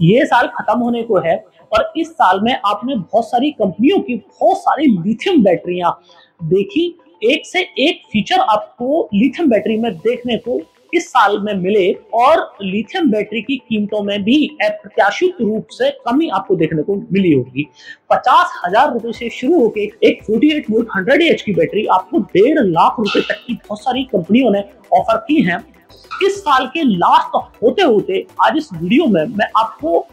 ये साल खत्म होने को है और इस साल में आपने बहुत सारी कंपनियों की बहुत सारी लिथियम बैटरियाँ देखी। एक से एक फीचर आपको लिथियम बैटरी में देखने को इस साल में मिले और लिथियम बैटरी की कीमतों में भी अप्रत्याशित रूप से कमी आपको देखने को मिली होगी। पचास हज़ार रुपए से शुरू होकर एक 48 वोल्ट हंड्रेड एच की बैटरी आपको डेढ़ लाख रुपए तक की बहुत सारी कंपनियों ने ऑफ़र की है। इस साल के लास्ट होते होते आज इस वीडियो में मैं आपको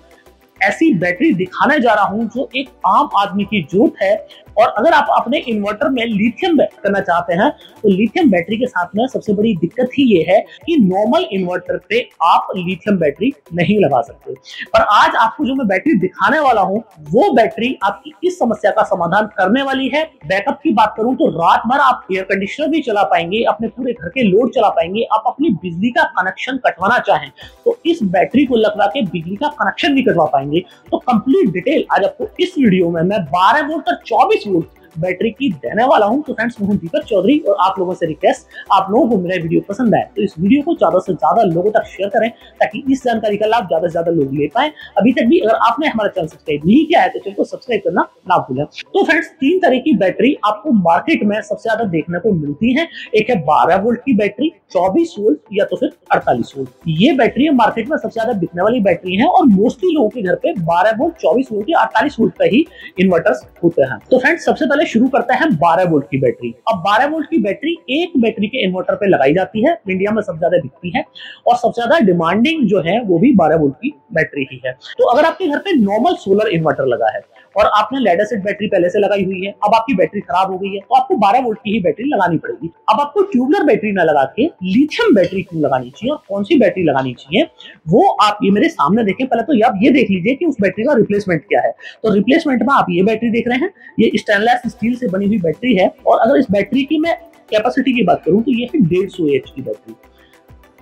ऐसी बैटरी दिखाने जा रहा हूँ जो एक आम आदमी की ज़रूरत है। और अगर आप अपने इन्वर्टर में लिथियम करना चाहते हैं तो लिथियम बैटरी के साथ में सबसे बड़ी दिक्कत ही ये है कि नॉर्मल इन्वर्टर पे आप लिथियम बैटरी नहीं लगा सकते। पर आज आपको जो मैं बैटरी दिखाने वाला हूँ, वो बैटरी आपकी इस समस्या का समाधान करने वाली है। बैकअप की बात करूँ तो रात भर आप एयर कंडीशनर भी चला पाएँगे, अपने पूरे घर के लोड चला पाएँगे, आप अपनी बिजली का कनेक्शन कटवाना चाहें तो इस बैटरी को लगवा के बिजली का कनेक्शन भी कटवा पाएँगे। तो कंप्लीट डिटेल आज आपको इस वीडियो में मैं बारह वोल्ट और चौबीस वोल्ट बैटरी की देने वाला हूँ तो फ्रेंड्स मैं दीपक चौधरी और आप लोगों से रिक्वेस्ट आप लोगों को मेरा वीडियो पसंद आए तो इस वीडियो को ज़्यादा से ज़्यादा लोगों तक शेयर करें, ताकि इस जानकारी का लाभ ज़्यादा से ज़्यादा लोग ले पाए। अभी तक भी अगर आपने हमारा चैनल सब्सक्राइब नहीं किया है तो चैनल को सब्सक्राइब करना ना भूलें। तो फ्रेंड्स तीन तरह की बैटरी आपको मार्केट में सबसे ज़्यादा देखने को मिलती है। एक है बारह वोल्ट की बैटरी, चौबीस वोल्ट या तो फिर अड़तालीस वोल्ट ये बैटरी मार्केट में सबसे ज़्यादा बिकने वाली बैटरी है और मोस्टली लोगों के घर पे बारह वोल्ट चौबीस वोल्ट या अड़तालीस वोल्ट का ही इन्वर्टर्स होते हैं। तो फ्रेंड्स सबसे पहले शुरू करता है 12 वोल्ट की बैटरी। अब 12 वोल्ट की बैटरी एक बैटरी के इन्वर्टर पे लगाई जाती है इंडिया में सबसे ज़्यादा बिकती है, और सबसे ज़्यादा डिमांडिंग जो है, वो भी 12 वोल्ट की बैटरी ही है। तो अगर आपके घर पे नॉर्मल सोलर इन्वर्टर लगा है और आपने लेड एसिड बैटरी पहले से लगाई हुई है, अब आपकी बैटरी खराब हो गई है तो आपको 12 वोल्ट की ही बैटरी लगानी पड़ेगी। अब आपको ट्यूबलर बैटरी ना लगा के लिथियम बैटरी क्यों लगानी चाहिए और कौन सी बैटरी लगानी चाहिए, वो आप ये मेरे सामने देखें। पहले तो आप ये देख लीजिए कि उस बैटरी का रिप्लेसमेंट क्या है। तो रिप्लेसमेंट में आप ये बैटरी देख रहे हैं, ये स्टेनलेस स्टील से बनी हुई बैटरी है और अगर इस बैटरी की मैं कैपेसिटी की बात करूँ तो ये है डेढ़ सौ एच की बैटरी।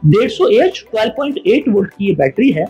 डेढ़ सौ H twelve point eight volt की ये बैटरी है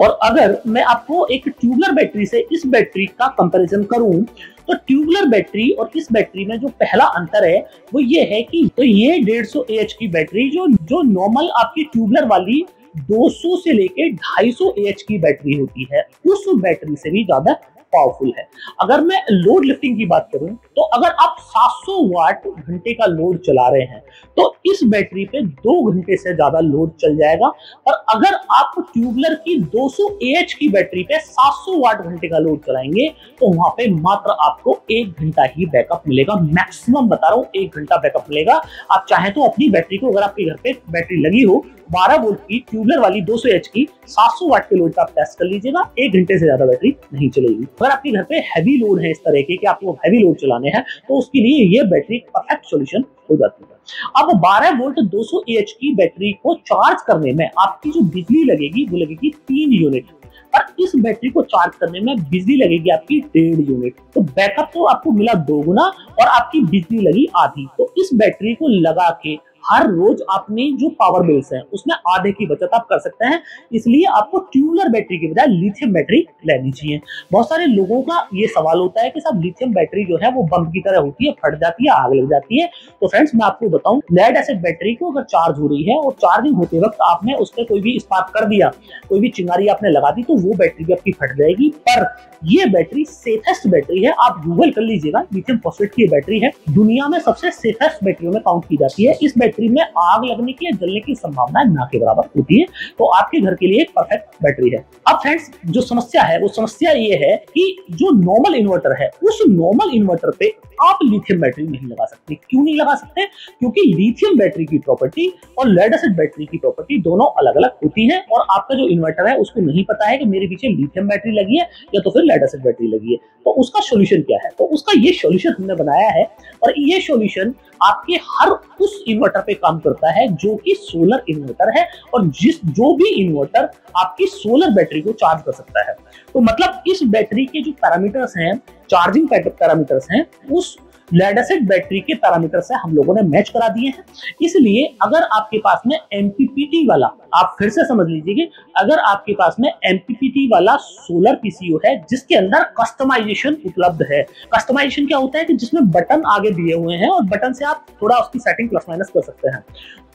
और अगर मैं आपको एक ट्यूबलर बैटरी से इस बैटरी का कंपैरिजन करूँ तो ट्यूबलर बैटरी और इस बैटरी में जो पहला अंतर है, वो ये है कि तो ये डेढ़ सौ एच की बैटरी, जो जो नॉर्मल आपकी ट्यूबलर वाली 200 से लेके 250 एच की बैटरी होती है, उस बैटरी से भी ज़्यादा पावरफुल है। अगर मैं लोड लिफ्टिंग की बात करूँ तो अगर आप 700 वाट घंटे का लोड चला रहे हैं तो इस बैटरी पे दो घंटे से ज़्यादा लोड चल जाएगा। और अगर आप ट्यूबलर की 200 एच की बैटरी पे 700 वाट घंटे का लोड चलाएँगे तो वहाँ पे मात्र आपको एक घंटा ही बैकअप मिलेगा। मैक्सिमम बता रहा हूँ, एक घंटा बैकअप मिलेगा। आप चाहें तो अपनी बैटरी को, अगर आपके घर पे बैटरी लगी हो 12 वोल्ट की ट्यूबलर वाली 200 एच की 700 वाट के लोड का आप टेस्ट कर लीजिएगा। एक घंटे से ज़्यादा बैटरी नहीं चलेगी। अगर आपके घर पे हैवी लोड है इस तरह के कि आपको हैवी लोड चलाने हैं तो उसके लिए ये बैटरी परफेक्ट सोल्यूशन हो जाती है। अब 12 वोल्ट 200 एच की बैटरी को चार्ज करने में आपकी जो बिजली लगेगी, वो लगेगी तीन यूनिट और इस बैटरी को चार्ज करने में बिजली लगेगी आपकी डेढ़ यूनिट तो बैकअप तो आपको मिला दो गुना और आपकी बिजली लगी आधी। तो इस बैटरी को लगा के हर रोज अपने जो पावर बिल्स है, उसमें आधे की बचत आप कर सकते हैं। इसलिए आपको ट्यूबलर बैटरी की बजाय लिथियम बैटरी लेनी चाहिए बहुत सारे लोगों का ये सवाल होता है कि साहब लिथियम बैटरी जो है वो बम की तरह होती है, फट जाती है, आग लग जाती है। तो फ्रेंड्स मैं आपको बताऊँ लेड एसिड बैटरी को अगर चार्ज हो रही है और चार्जिंग होते वक्त आपने उस पर कोई भी स्पार्क कर दिया, कोई भी चिंगारी आपने लगा दी तो वो बैटरी भी आपकी फट जाएगी। पर ये बैटरी सेफेस्ट बैटरी है, आप गूगल कर लीजिएगा लिथियम फॉस्फेट की बैटरी है। दुनिया में सबसे सेफेस्ट बैटरियों में काउंट की जाती है। इस बैटरी में आग लगने की या जलने की संभावना ना के बराबर होती है। तो आपके घर के लिए एक परफेक्ट बैटरी है। अब फ्रेंड्स जो समस्या है, वो समस्या ये है कि जो नॉर्मल इन्वर्टर है, उस नॉर्मल इन्वर्टर पे आप लिथियम बैटरी नहीं लगा सकते। क्यों नहीं लगा सकते? क्योंकि लिथियम बैटरी की प्रॉपर्टी और लेड एसिड बैटरी की प्रॉपर्टी दोनों अलग अलग होती है और आपका जो इन्वर्टर है, उसको नहीं पता है कि मेरे पीछे लिथियम बैटरी लगी है या तो फिर लेड एसिड बैटरी लगी है। तो उसका सोल्यूशन क्या है? तो उसका ये सोल्यूशन हमने बनाया है और ये सोल्यूशन आपके हर उस इन्वर्टर पे काम करता है, जो कि सोलर इन्वर्टर है और जिस, जो भी इन्वर्टर आपकी सोलर बैटरी को चार्ज कर सकता है। तो मतलब इस बैटरी के जो पैरामीटर्स हैं चार्जिंग पैरामीटर्स हैं, उस लेड एसिड बैटरी के पैरामीटर से हम लोगों ने मैच करा दिए हैं। इसलिए अगर आपके पास में एमपीपीटी वाला, आप फिर से समझ लीजिए अगर आपके पास में एमपीपीटी वाला सोलर पीसीयू है, जिसके अंदर कस्टमाइजेशन उपलब्ध है। कस्टमाइजेशन क्या होता है कि जिसमें बटन आगे दिए हुए हैं और बटन से आप थोड़ा उसकी सेटिंग प्लस माइनस कर सकते हैं।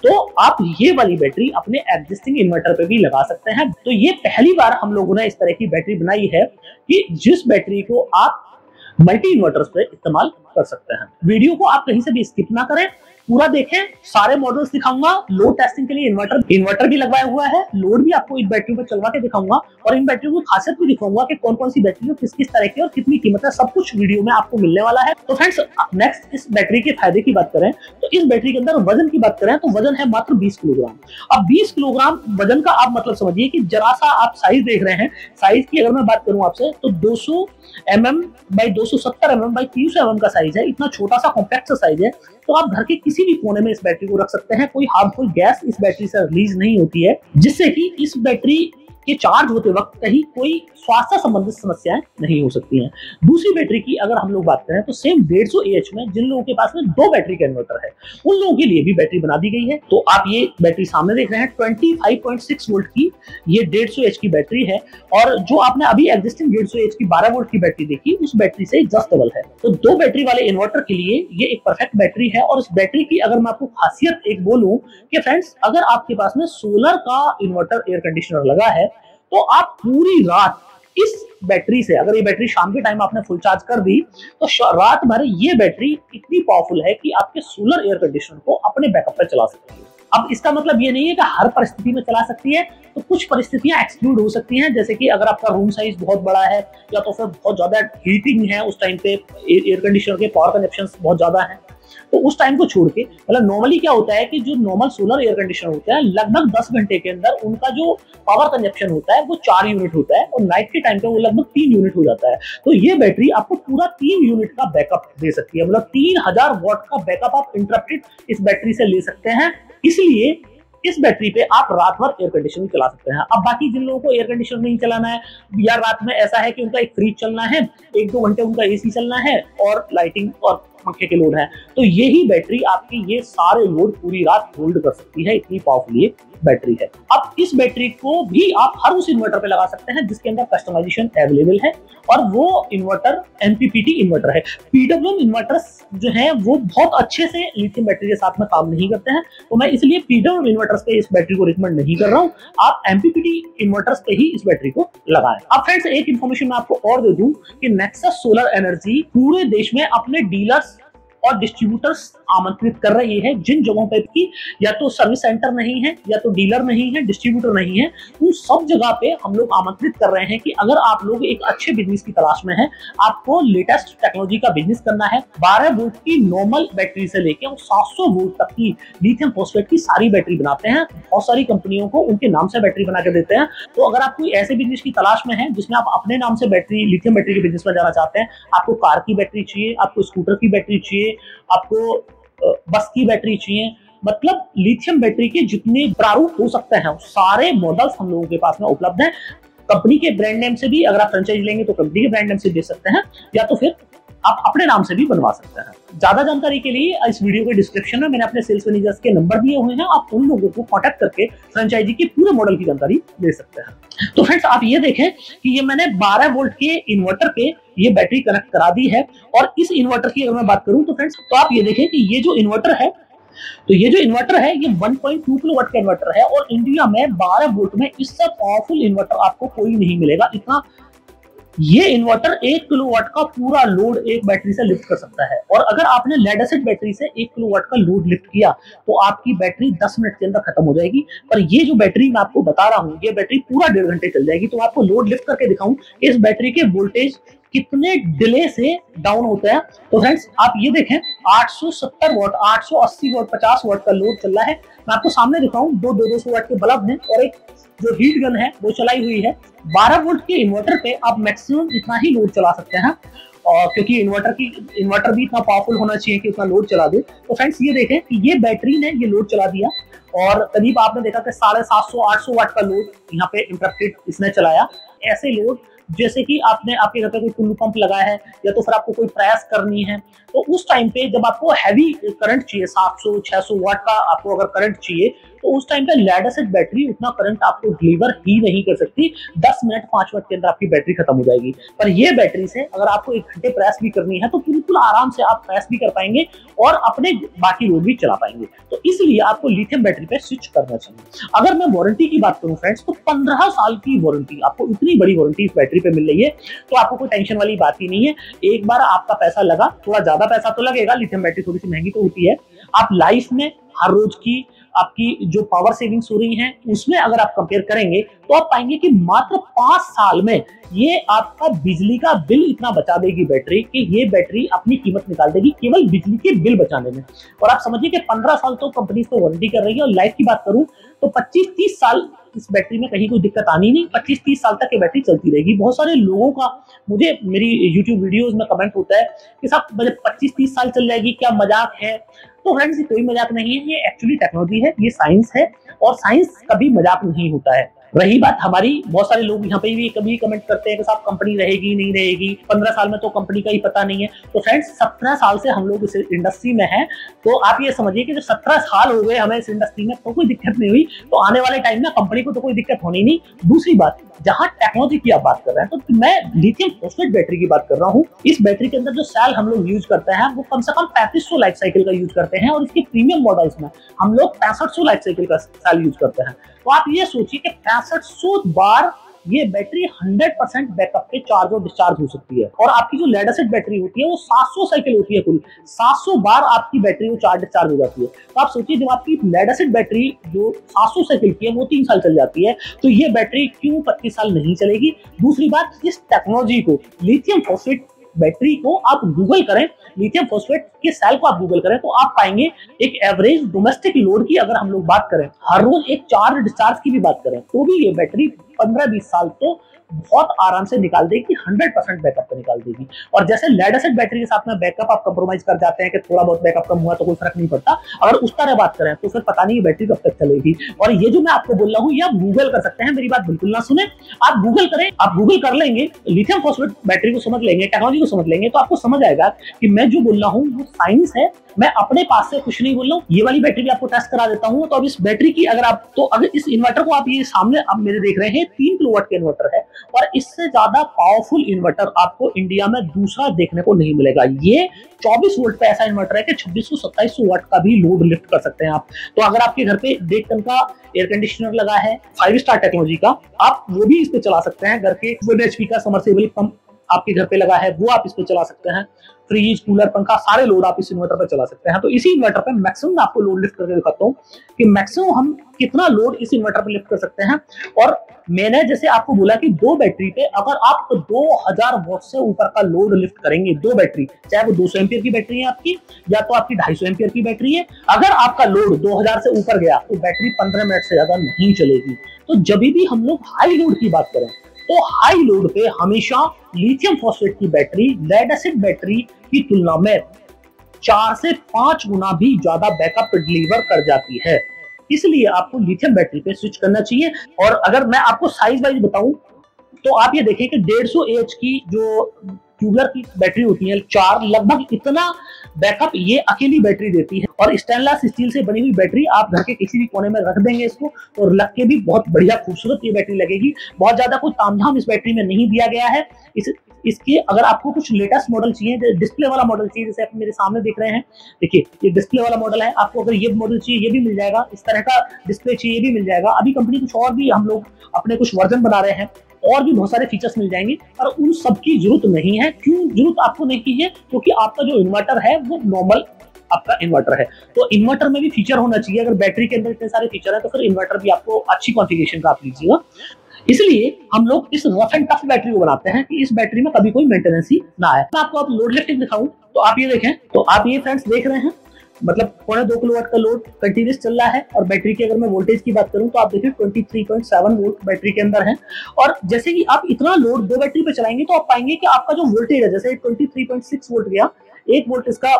तो आप ये वाली बैटरी अपने एग्जिस्टिंग इन्वर्टर पे भी लगा सकते हैं। तो ये पहली बार हम लोगों ने इस तरह की बैटरी बनाई है कि जिस बैटरी को आप मल्टी इन्वर्टर्स पे इस्तेमाल कर सकते हैं। वीडियो को आप कहीं से भी स्किप ना करें। पूरा देखें, सारे मॉडल्स दिखाऊँगा लोड टेस्टिंग के लिए इन्वर्टर इन्वर्टर भी लगवाया हुआ है लोड भी आपको इन बैटरी पर चलवा के दिखाऊँगा, और इन बैटरी की खासियत भी दिखाऊँगा कि कौन कौन सी बैटरी है किस किस तरह की और कितनी कीमत है, सब कुछ वीडियो में आपको मिलने वाला है। तो फ्रेंड्स नेक्स्ट इस बैटरी के फ़ायदे की बात करें तो इस बैटरी के अंदर वज़न की बात करें तो वज़न है मात्र बीस किलोग्राम। अब बीस किलोग्राम वज़न का आप मतलब समझिए कि जरा सा आप साइज़ देख रहे हैं साइज़ की अगर मैं बात करूँ आपसे तो 200 एम एम बाई दो सौ सत्तर एम एम बाई तीन सौ एम का साइज़ है, इतना छोटा सा कॉम्पैक्ट साइज़ है तो आप घर के किसी भी कोने में इस बैटरी को रख सकते हैं। कोई हार्मफुल गैस इस बैटरी से रिलीज़ नहीं होती है, जिससे कि इस बैटरी के चार्ज होते वक्त कहीं कोई स्वास्थ्य संबंधित समस्याएँ नहीं हो सकती हैं। दूसरी बैटरी की अगर हम लोग बात करें तो सेम डेढ़ सौ एच में जिन लोगों के पास में दो बैटरी का इन्वर्टर है, उन लोगों के लिए भी बैटरी बना दी गई है। तो आप ये बैटरी सामने देख रहे हैं twenty five point six volt की ये डेढ़ सौ एच की बैटरी है और जो आपने अभी एग्जिस्टिंग डेढ़ सौ एच की बारह वोल्ट की बैटरी देखी, उस बैटरी से जस्ट डबल है। तो दो बैटरी वाले इन्वर्टर के लिए ये एक परफेक्ट बैटरी है और इस बैटरी की अगर मैं आपको खासियत एक बोलूँ कि फ्रेंड्स अगर आपके पास में सोलर का इन्वर्टर एयर कंडीशनर लगा है तो आप पूरी रात इस बैटरी से, अगर ये बैटरी शाम के टाइम आपने फुल चार्ज कर दी तो रात भर ये बैटरी इतनी पावरफुल है कि आपके सोलर एयर कंडीशनर को अपने बैकअप पर चला सकती है। अब इसका मतलब ये नहीं है कि हर परिस्थिति में चला सकती है तो कुछ परिस्थितियाँ एक्सक्लूड हो सकती हैं, जैसे कि अगर आपका रूम साइज़ बहुत बड़ा है, या तो फिर बहुत ज़्यादा हीटिंग है उस टाइम पे एयर कंडीशनर के पावर कनेक्शन बहुत ज़्यादा है। तो उस टाइम को छोड़ के मतलब नॉर्मली क्या होता है कि जो नॉर्मल सोलर एयर कंडीशनर होता है, लगभग दस घंटे के अंदर उनका जो पावर कंजप्शन होता है, वो चार यूनिट होता है और नाइट के टाइम पे वो लगभग तीन यूनिट हो जाता है। तो ये बैटरी आपको पूरा तीन यूनिट का बैकअप दे सकती है। मतलब तीन हज़ार वॉट का बैकअप आप इंटरप्टेड इस बैटरी से ले सकते हैं। इसलिए इस बैटरी पे आप रात भर एयर कंडीशन चला सकते हैं। अब बाकी जिन लोगों को एयर कंडीशन नहीं चलाना है, या रात में ऐसा है कि उनका एक फ्रिज चलना है, एक दो घंटे उनका एसी चलना है और लाइटिंग और पंखे के लोड है। तो यही बैटरी आपकी ये सारे लोड पूरी रात होल्ड कर सकती है, इतनी पावरफुल ये बैटरी है। अब इस बैटरी को भी आप हर उस इन्वर्टर पे लगा सकते हैं, जिसके अंदर कस्टमाइजेशन अवेलेबल है और वो इन्वर्टर एमपीपीटी इन्वर्टर है। पीडब्ल्यू इन्वर्टर्स जो है, वो बहुत अच्छे से लिथियम बैटरी के साथ में काम नहीं करते हैं। तो मैं इसलिए पीडब्ल्यू इन्वर्टर्स पे इस बैटरी को रिकमेंड नहीं कर रहा हूँ। आप एमपीपीटी इन्वर्टर्स पे ही इस बैटरी को लगाएँ। अब फ्रेंड्स एक इन्फॉर्मेशन मैं आपको और दे दूँ कि नेक्सस सोलर एनर्जी पूरे देश में अपने डीलर्स और डिस्ट्रीब्यूटर्स आमंत्रित कर रही है जिन जगहों पे की या तो सर्विस सेंटर नहीं है, या तो डीलर नहीं है डिस्ट्रीब्यूटर नहीं है, उन सब जगह पे हम लोग आमंत्रित कर रहे हैं कि अगर आप लोग एक अच्छे बिज़नेस की तलाश में है, आपको लेटेस्ट टेक्नोलॉजी का बिज़नेस करना है। बारह वोल्ट की नॉर्मल बैटरी से लेके और सात सौ वोल्ट तक की लिथियम फॉस्फेट की सारी बैटरी बनाते हैं। बहुत सारी कंपनियों को उनके नाम से बैटरी बना के देते हैं। तो अगर आप कोई ऐसे बिज़नेस की तलाश में है जिसमें आप अपने नाम से बैटरी लिथियम बैटरी के बिज़नेस में जाना चाहते हैं, आपको कार की बैटरी चाहिए, आपको स्कूटर की बैटरी चाहिए आपको बस की बैटरी चाहिए। मतलब लिथियम बैटरी के जितने प्रारूप हो सकते हैं सारे मॉडल्स हम लोगों के पास में उपलब्ध हैं। कंपनी के ब्रांड नेम से भी अगर आप फ्रेंचाइज लेंगे तो कंपनी के ब्रांड नेम से दे सकते हैं, या तो फिर आप अपने नाम से भी बनवा सकते हैं। ज़्यादा जानकारी के लिए इस वीडियो के डिस्क्रिप्शन में मैंने अपने सेल्स मैनेजर्स के नंबर दिए हुए हैं। आप उन लोगों को कॉन्टेक्ट करके फ्रेंचाइजी के पूरे मॉडल की जानकारी ले सकते हैं। तो फ्रेंड्स आप ये देखें कि ये मैंने 12 वोल्ट के इन्वर्टर पे ये बैटरी कनेक्ट करा दी है। और इस इन्वर्टर की अगर मैं बात करूँ तो फ्रेंड्स तो आप ये देखें कि ये जो इन्वर्टर है तो ये जो इन्वर्टर है, ये 1.2 किलोवाट का इन्वर्टर है और इंडिया में 12 वोल्ट में इससे पावरफुल इन्वर्टर आपको कोई नहीं मिलेगा। इतना, ये इन्वर्टर एक किलोवाट का पूरा लोड एक बैटरी से लिफ्ट कर सकता है। और अगर आपने लेड एसिड बैटरी से एक किलोवाट का लोड लिफ्ट किया तो आपकी बैटरी 10 मिनट के अंदर खत्म हो जाएगी। पर ये जो बैटरी मैं आपको बता रहा हूँ, ये बैटरी पूरा डेढ़ घंटे चल जाएगी। तो आपको लोड लिफ्ट करके दिखाऊँ, इस बैटरी के वोल्टेज कितने डिले से डाउन होता है। तो फ्रेंड्स आप ये देखें 870 वॉट 880 वोट 50 वॉट का लोड चल रहा है। मैं आपको सामने दिखाऊँ, दो दो सौ वॉट के बल्ब हैं और एक जो हीट गन है, वो चलाई हुई है। 12 वोल्ट के इन्वर्टर पे आप मैक्सिमम इतना ही लोड चला सकते हैं। और क्योंकि इन्वर्टर की इन्वर्टर भी इतना पावरफुल होना चाहिए कि उतना लोड चला दे। तो फ्रेंड्स ये देखें कि ये बैटरी ने ये लोड चला दिया। और करीब आपने देखा कि साढ़े सात सौ, आठ सौ वाट का लोड यहाँ पे इंटरप्टेड इसने चलाया। ऐसे लोड जैसे कि आपने, आपके घर पर कोई टुल्लू पंप लगाया है, या तो फिर आपको कोई प्रयास करनी है तो उस टाइम पे जब आपको हैवी करंट चाहिए 700 600 वाट का आपको अगर करंट चाहिए तो उस टाइम पे लेड एसिड बैटरी उतना करंट आपको डिलीवर ही नहीं कर सकती। 10 मिनट पाँच मिनट के अंदर आपकी बैटरी खत्म हो जाएगी। पर ये बैटरी से अगर आपको एक घंटे प्रेस भी करनी है तो बिल्कुल आराम से आप प्रेस भी कर पाएँगे और अपने बाकी रोड भी चला पाएँगे। तो इसलिए आपको लिथियम बैटरी पे स्विच करना चाहिए। अगर मैं वारंटी की बात करूँ फ्रेंड्स तो पंद्रह साल की वारंटी आपको इतनी बड़ी वारंटी इस बैटरी पे मिल रही है तो आपको कोई टेंशन वाली बात ही नहीं है। एक बार आपका पैसा लगा, थोड़ा ज़्यादा पैसा तो लगेगा लिथियम बैटरी थोड़ी सी महँगी तो होती है। आप लाइफ में हर रोज की आपकी जो पावर सेविंग्स हो रही हैं, उसमें अगर आप कंपेयर करेंगे तो आप पाएँगे कि मात्र पाँच साल में ये आपका बिजली का बिल इतना बचा देगी बैटरी कि ये बैटरी अपनी कीमत निकाल देगी केवल बिजली के बिल बचाने में। और आप समझिए कि पंद्रह साल तो कंपनी को वारंटी कर रही है। और लाइफ की बात करूँ तो पच्चीस तीस साल इस बैटरी में कहीं कोई दिक्कत आनी नहीं, पच्चीस तीस साल तक ये बैटरी चलती रहेगी। बहुत सारे लोगों का, मुझे, मेरी यूट्यूब वीडियोज़ में कमेंट होता है कि साहब पच्चीस तीस साल चल जाएगी, क्या मज़ाक है? तो फ्रेंड्स ये कोई मज़ाक नहीं है, ये एक्चुअली टेक्नोलॉजी है, ये साइंस है और साइंस कभी मज़ाक नहीं होता है। रही बात हमारी। बहुत सारे लोग यहाँ पे भी कभी कमेंट करते हैं कि साहब कंपनी रहेगी, नहीं रहेगी। पंद्रह साल में तो कंपनी का ही पता नहीं है। तो फ्रेंड्स सत्रह साल से हम लोग इस इंडस्ट्री में हैं। तो आप ये समझिए कि जो सत्रह साल हो गए हमें इस इंडस्ट्री में तो कोई दिक्कत नहीं हुई। तो आने वाले टाइम में कंपनी को तो कोई दिक्कत होनी नहीं। दूसरी बात, जहाँ टेक्नोलॉजी की आप बात कर रहे हैं तो मैं लिथियम फॉस्फेट बैटरी की बात कर रहा हूँ। इस बैटरी के अंदर जो सेल हम लोग यूज़ करते हैं, वो कम से कम पैंतीस सौ लाइफ साइकिल का यूज़ करते हैं और इसके प्रीमियम मॉडल्स में हम लोग पैंसठ सौ लाइफ साइकिल का सेल यूज़ करते हैं। तो आप ये सोचिए कि पैंसठ सौ बार ये बैटरी 100 परसेंट बैकअप पे चार्ज और डिस्चार्ज हो सकती है। और आपकी जो लेड एसिड बैटरी होती है, वो 700 साइकिल होती है कुल। 700 बार आपकी बैटरी वो चार्ज डिस्चार्ज हो जाती है। तो आप सोचिए, जब आपकी लेड एसिड बैटरी जो 700 साइकिल की है, वो तीन साल चल जाती है तो ये बैटरी क्यों पच्चीस साल नहीं चलेगी? दूसरी बात, इस टेक्नोलॉजी को लिथियम फॉस्फेट बैटरी को आप गूगल करें। लिथियम फोस्फेट के सेल को आप गूगल करें तो आप पाएँगे एक एवरेज डोमेस्टिक लोड की अगर हम लोग बात करें, हर रोज एक चार्ज डिस्चार्ज की भी बात करें तो भी ये बैटरी पंद्रह बीस साल तो बहुत आराम से निकाल देगी हंड्रेड परसेंट बैकअप पे निकाल देगी। और जैसे लेड एसिड बैटरी के साथ में बैकअप आप कंप्रोमाइज कर जाते हैं कि थोड़ा बहुत बैकअप कम हुआ तो कोई फ़र्क नहीं पड़ता। अगर उस तरह बात करें तो फिर पता नहीं बैटरी कब तक चलेगी। और ये जो मैं आपको बोल रहा हूँ, ये आप गूगल कर सकते हैं, मेरी बात बिल्कुल ना सुने। आप गूगल करें, आप गूगल कर लेंगे लिथियम फॉस्फेट बैटरी को समझ लेंगे टेक्नोलॉजी को समझ लेंगे तो आपको समझ आएगा कि मैं जो बोल रहा हूँ, वो साइंस है। मैं अपने पास से कुछ नहीं बोल रहा हूँ। ये वाली बैटरी भी आपको टेस्ट करा देता हूँ। तो अब इस बैटरी की अगर आप तो अगर इस इन्वर्टर को आप ये सामने, आप मेरे देख रहे हैं तीन किलो के इन्वर्टर है और इससे ज़्यादा पावरफुल इन्वर्टर आपको इंडिया में दूसरा देखने को नहीं मिलेगा। ये 24 वोल्ट पे ऐसा इन्वर्टर है कि 2600 2700 वाट का भी लोड लिफ्ट कर सकते हैं आप। तो अगर आपके घर पे डेढ़ टन का एयर कंडीशनर लगा है फाइव स्टार टेक्नोलॉजी का, आप वो भी इस पे चला सकते हैं। घर के एचपी का समरसेबल पंप आपके घर पे लगा है, वो आप इस पे चला सकते हैं। फ्रिज कूलर पंखा, सारे लोड आप इस इन्वर्टर पर चला सकते हैं। तो इसी इन्वर्टर पर मैक्सिमम आपको लोड लिफ्ट करके दिखाता हूँ कि मैक्सिमम हम कितना लोड इस इन्वर्टर पर लिफ्ट कर सकते हैं। और मैंने जैसे आपको बोला कि दो बैटरी पे अगर आप दो हज़ार वोट से ऊपर का लोड लिफ्ट करेंगे, दो बैटरी चाहे वो दो सौ एम्पियर की बैटरी है आपकी, या तो आपकी ढाई सौ एम्पियर की बैटरी है, अगर आपका लोड दो हज़ार से ऊपर गया तो बैटरी पंद्रह मिनट से ज़्यादा नहीं चलेगी। तो जब भी हम लोग हाई लोड की बात करें तो हाई लोड पे हमेशा लिथियम फॉस्फेट की बैटरी लेड एसिड बैटरी की तुलना में चार से पाँच गुना भी ज़्यादा बैकअप डिलीवर कर जाती है। इसलिए आपको लिथियम बैटरी पे स्विच करना चाहिए। और अगर मैं आपको साइज़ वाइज बताऊँ तो आप ये देखें कि डेढ़ सौ एच की जो ट्यूबलर की बैटरी होती है, चार, लगभग इतना बैकअप ये अकेली बैटरी देती है। और स्टेनलेस स्टील से बनी हुई बैटरी आप घर के किसी भी कोने में रख देंगे इसको और रख के भी बहुत बढ़िया खूबसूरत ये बैटरी लगेगी। बहुत ज़्यादा कोई तामझाम इस बैटरी में नहीं दिया गया है। इस, इसके अगर आपको कुछ लेटेस्ट मॉडल चाहिए डिस्प्ले वाला मॉडल चाहिए, जैसे आप मेरे सामने देख रहे हैं, देखिए, ये डिस्प्ले वाला मॉडल है। आपको अगर ये मॉडल चाहिए, ये भी मिल जाएगा। इस तरह का डिस्प्ले चाहिए, ये भी मिल जाएगा। अभी कंपनी कुछ और भी हम लोग अपने कुछ वर्जन बना रहे हैं। और भी बहुत सारे फीचर्स मिल जाएँगे। पर उन सब की ज़रूरत नहीं है। क्यों? ज़रूरत आपको नहीं है, क्योंकि आपका जो इन्वर्टर है, वो नॉर्मल आपका इन्वर्टर है। तो इन्वर्टर में भी फीचर होना चाहिए। अगर बैटरी के अंदर इतने सारे फीचर है तो फिर इन्वर्टर भी आपको अच्छी कॉन्फ़िगरेशन का आप लीजिएगा। इसलिए हम लोग इस रफ एंड टफ बैटरी को बनाते हैं कि इस बैटरी में कभी कोई मेंटेनेंस ही ना आए। मैं आपको आप लोड लिफ्टिंग दिखाऊँ। तो आप ये देखें। तो आप ये फ्रेंड्स देख रहे हैं। मतलब पौने दो किलो वाट का लोड कंटिन्यूस चल रहा है और बैटरी की अगर मैं वोल्टेज की बात करूँ तो आप देखिए 23.7 वोल्ट बैटरी के अंदर है। और जैसे कि आप इतना लोड दो बैटरी पे चलाएँगे तो आप पाएँगे कि आपका जो वोल्टेज है, जैसे 23.6 वोल्ट गया, एक वोल्ट इसका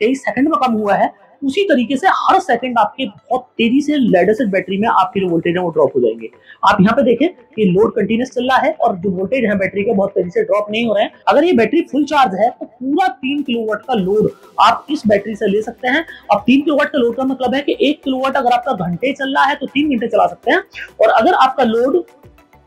तेईस सेकंड में कम हुआ है उसी तरीके से हर सेकंड आपके बहुत तेज़ी से लेड एसिड बैटरी में आपके जो वोल्टेज है वो ड्रॉप हो जाएँगे। आप यहाँ पे देखें कि लोड कंटिन्यूस चल रहा है और जो वोल्टेज है बैटरी के बहुत तेज़ी से ड्रॉप नहीं हो रहे हैं। अगर ये बैटरी फुल चार्ज है तो पूरा तीन किलोवाट का लोड आप इस बैटरी से ले सकते हैं। अब तीन किलोवाट का लोड का मतलब है कि एक किलोवाट अगर आपका घंटे चल रहा है तो तीन घंटे चला सकते हैं। और अगर आपका लोड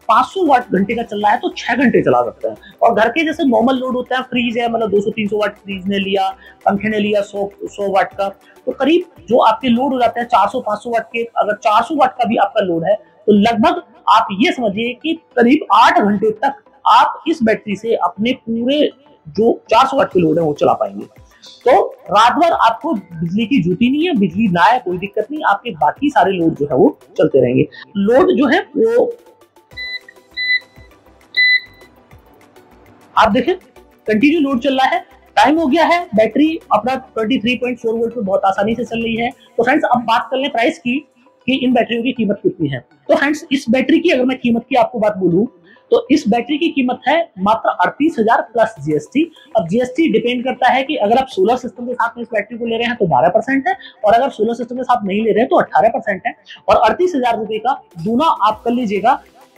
500 वाट घंटे का चल रहा है तो छह घंटे चला सकता है। और घर के जैसे नॉर्मल लोड होता है फ्रीज है मतलब 200-300 वाट फ्रीज ने लिया, पंखे ने लिया 100 100 वाट का। तो करीब जो आपके लोड हो जाते हैं 400-500 वाट के, अगर 400 वाट का भी आपका लोड है तो लगभग आप ये समझिए कि करीब आठ घंटे तक आप इस बैटरी से अपने पूरे जो 400 वाट के लोड है, वो चला पाएँगे। तो रात भर आपको बिजली की जूती नहीं है, बिजली ना है कोई दिक्कत नहीं, आपके बाकी सारे लोड जो है, वो चलते रहेंगे। लोड जो है, वो आप देखें कंटिन्यू लोड चल रहा है टाइम हो गया है बैटरी अपना 23.4 वोल्ट पे बहुत आसानी से चल रही है। तो फ्रेंड्स अब बात कर लें प्राइस की, कि इन बैटरियों की कीमत कितनी है। तो फ्रेंड्स इस बैटरी की अगर मैं कीमत की आपको बात बोलूँ तो इस बैटरी की कीमत है मात्र अड़तीस हज़ार प्लस जीएसटी अब जीएसटी डिपेंड करता है कि अगर आप सोलर सिस्टम के साथ में इस बैटरी को ले रहे हैं तो 12 परसेंट है, और अगर सोलर सिस्टम के साथ नहीं ले रहे हैं तो 18 परसेंट है। और अड़तीस हज़ार रुपए का दोनों आप कर लीजिएगा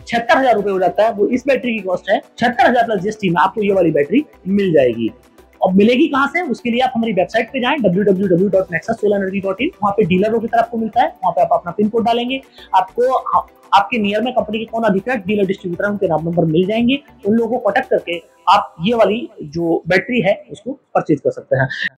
छहत्तर हज़ार रुपए हो जाता है, वो इस बैटरी की कॉस्ट है। छहत्तर हज़ार प्लस जीएसटी में आपको ये वाली बैटरी मिल जाएगी। अब मिलेगी कहाँ से? उसके लिए आप हमारी वेबसाइट पे जाएँ www.nexussolarenergy.in वहाँ पे डीलरों की तरफ़ आपको मिलता है, वहाँ पे आप अपना पिन कोड डालेंगे। आपको, आपके नियर में कंपनी के कौन अधिकृत डीलर डिस्ट्रीब्यूटर है, उनके नाम नंबर मिल जाएँगे। उन लोगों को कॉन्टेक्ट करके आप ये वाली जो बैटरी है, उसको परचेज कर सकते हैं।